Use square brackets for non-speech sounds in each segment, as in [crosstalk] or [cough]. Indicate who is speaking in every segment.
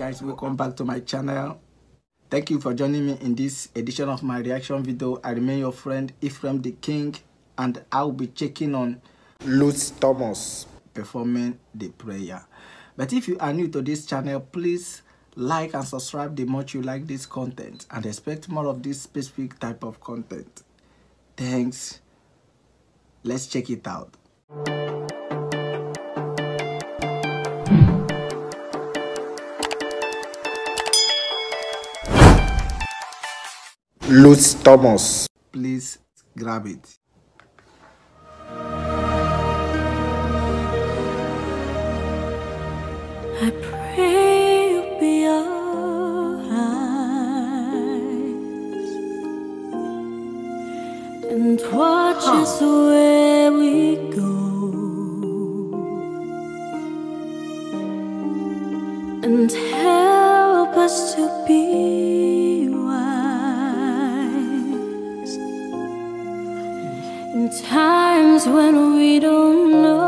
Speaker 1: guys welcome back to my channel. Thank you for joining me in this edition of my reaction video. I remain your friend Ephraim the king and i'll be checking on Lucy Thomas performing the prayer. But if you are new to this channel please like and subscribe the much you like this content and expect more of this specific type of content. Thanks. Let's check it out Lucy Thomas. Please grab it.
Speaker 2: I pray you'll be alright and watch huh. us where we go and help us to be. Times when we don't know.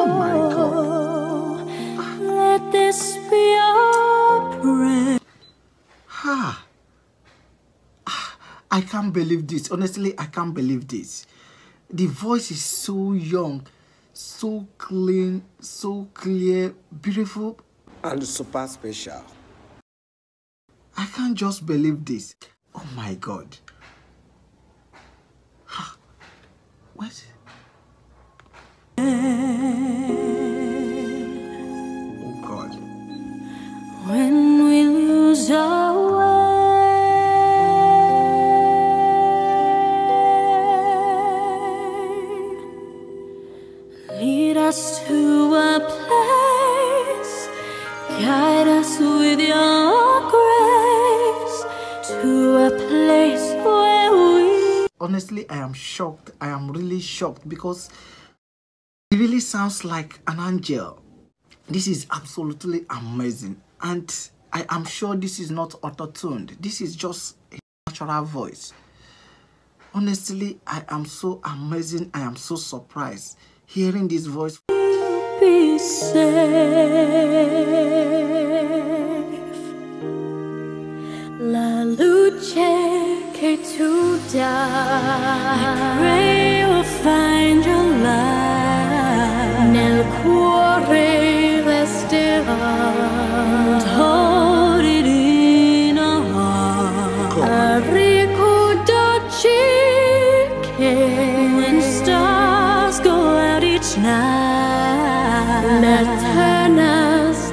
Speaker 1: Oh my God.
Speaker 2: Let this be our prayer.
Speaker 1: Ha. Ah, I can't believe this. Honestly, I can't believe this. The voice is so young, so clean, so clear, beautiful, and super special. I can't just believe this. Oh my God. What? Oh God.
Speaker 2: When we lose our way, lead us to a place, guide us with your grace to a place
Speaker 1: honestly i am shocked. I am really shocked because it really sounds like an angel. This is absolutely amazing. And i am sure this is not auto-tuned. This is just a natural voice. Honestly i am so amazing. I am so surprised hearing this voice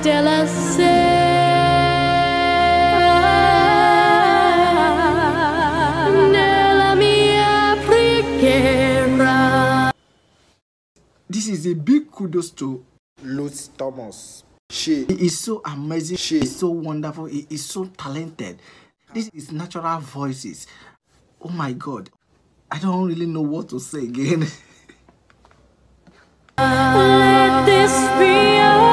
Speaker 2: l'eterna stella
Speaker 1: This is a big kudos to Lucy Thomas. She is so amazing. She is so wonderful. He is so talented. This is natural voices. Oh my God. I don't really know what to say again. [laughs]
Speaker 2: Let this be a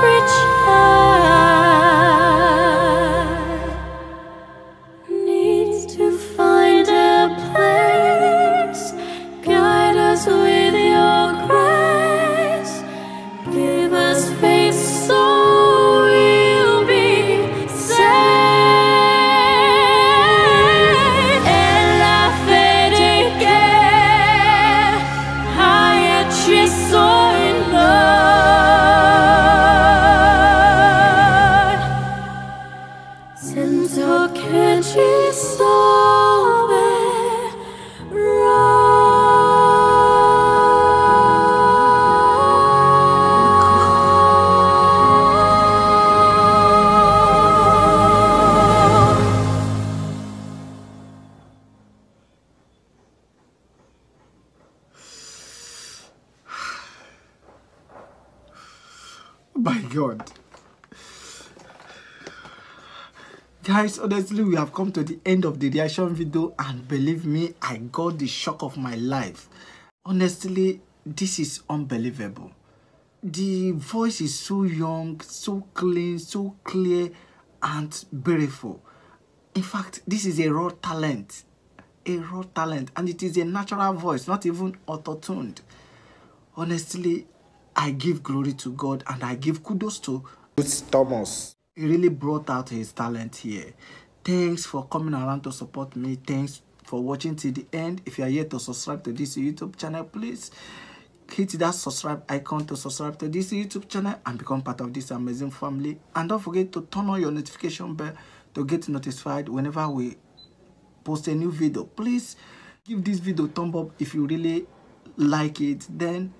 Speaker 2: every
Speaker 1: my god. Guys honestly we have come to the end of the reaction video and believe me i got the shock of my life. Honestly this is unbelievable. The voice is so young so clean so clear and beautiful. In fact this is a raw talent a raw talent and it is a natural voice not even auto-tuned. Honestly i give glory to god and i give kudos to thomas. He really brought out his talent here. Thanks for coming around to support me. Thanks for watching till the end. If you are yet to subscribe to this youtube channel please hit that subscribe icon to subscribe to this youtube channel and become part of this amazing family. And don't forget to turn on your notification bell to get notified whenever we post a new video. Please give this video a thumb up if you really like it. Then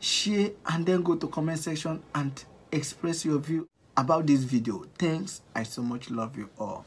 Speaker 1: share and then go to comment section and express your view about this video. Thanks. I so much love you all